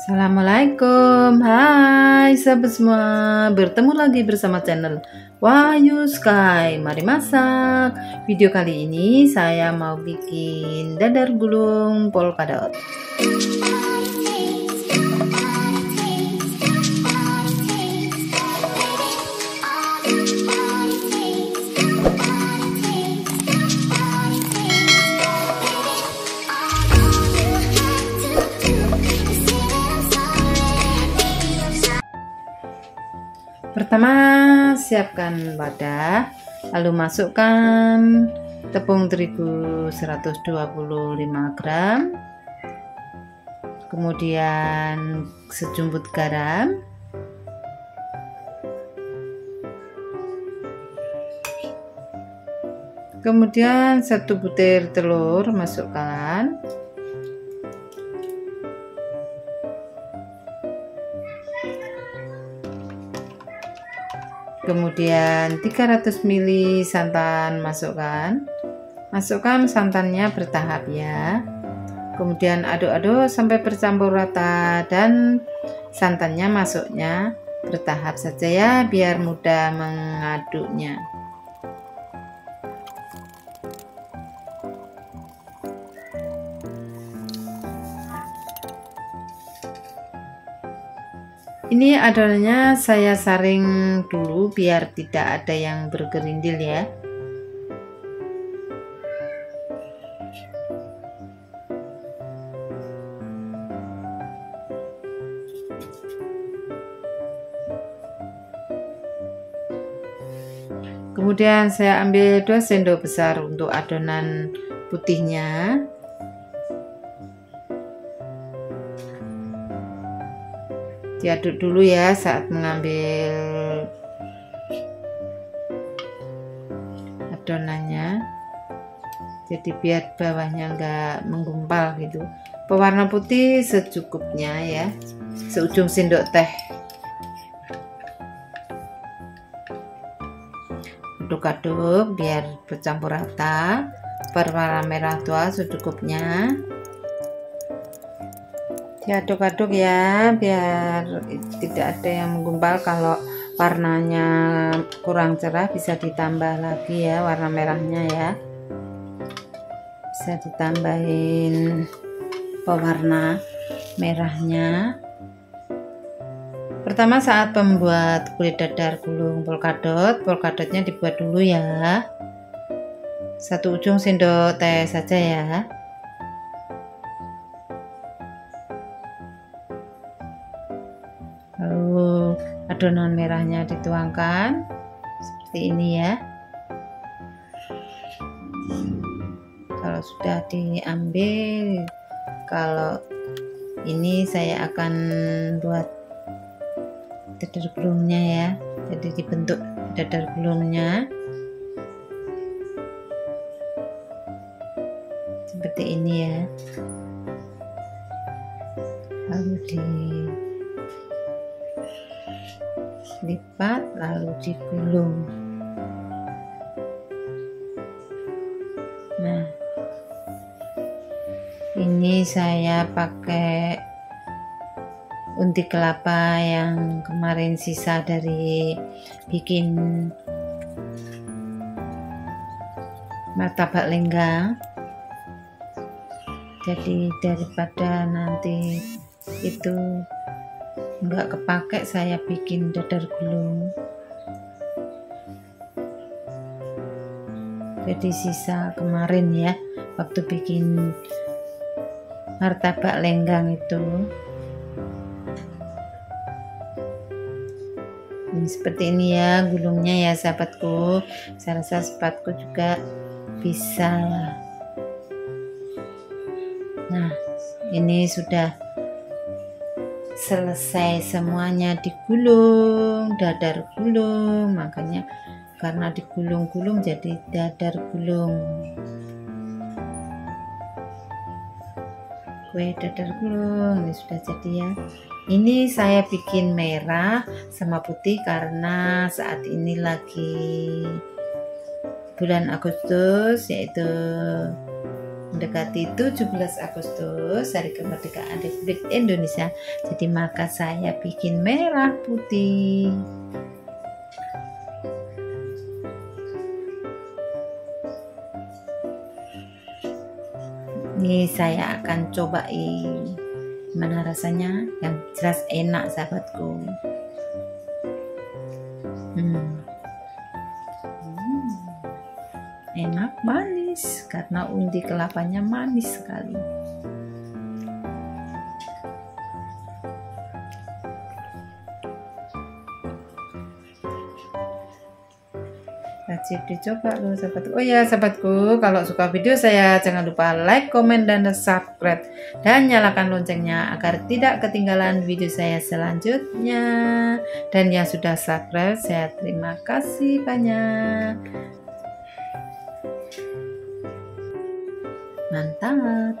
Assalamualaikum. Hai sahabat semua. Bertemu lagi bersama channel Wahyu Sky. Mari masak. Video kali ini saya mau bikin dadar gulung polkadot Pertama, siapkan wadah, lalu masukkan tepung terigu 125 gram, kemudian sejumput garam, kemudian satu butir telur masukkan kemudian 300 ml santan masukkan. Masukkan santannya bertahap ya. Kemudian aduk-aduk sampai bercampur rata dan santannya masuknya bertahap saja ya biar mudah mengaduknya ini adonannya saya saring dulu biar tidak ada yang bergerindil ya. Kemudian saya ambil 2 sendok besar untuk adonan putihnya diaduk dulu ya saat mengambil adonannya. Jadi biar bawahnya enggak menggumpal gitu. Pewarna putih secukupnya ya. Seujung sendok teh. Aduk-aduk biar bercampur rata. Pewarna merah tua secukupnya diaduk-aduk ya biar tidak ada yang menggumpal. Kalau warnanya kurang cerah bisa ditambah lagi ya warna merahnya ya. Bisa ditambahin pewarna merahnya. Pertama saat membuat kulit dadar gulung polkadot polkadotnya dibuat dulu ya. Satu ujung sendok teh saja ya adonan merahnya dituangkan. Seperti ini ya. Kalau sudah diambil kalau ini saya akan buat dadar gulungnya ya. Jadi dibentuk dadar gulungnya. Seperti ini ya. Lalu di lipat lalu digulung nah ini saya pakai unti kelapa yang kemarin sisa dari bikin martabak lenggang jadi daripada nanti itu nggak kepake saya bikin dadar gulung. Jadi sisa kemarin ya waktu bikin martabak lenggang itu. Ini seperti ini ya gulungnya ya sahabatku. Saya rasa sahabatku juga bisa nah ini sudah selesai semuanya digulung dadar gulung. Makanya karena digulung-gulung jadi dadar gulung. Kue dadar gulung ini sudah jadi ya. Ini saya bikin merah sama putih karena saat ini lagi bulan Agustus yaitu mendekati 17 Agustus hari kemerdekaan Republik Indonesia. Jadi maka saya bikin merah putih. Ini saya akan cobain. Gimana rasanya? Yang jelas enak sahabatku. Hmm. Hmm. enak manis karena undi kelapanya manis sekali. Wajib dicoba loh sahabatku. Oh ya sahabatku kalau suka video saya jangan lupa like comment dan subscribe. Dan nyalakan loncengnya agar tidak ketinggalan video saya selanjutnya. Dan yang sudah subscribe saya terima kasih banyak mantap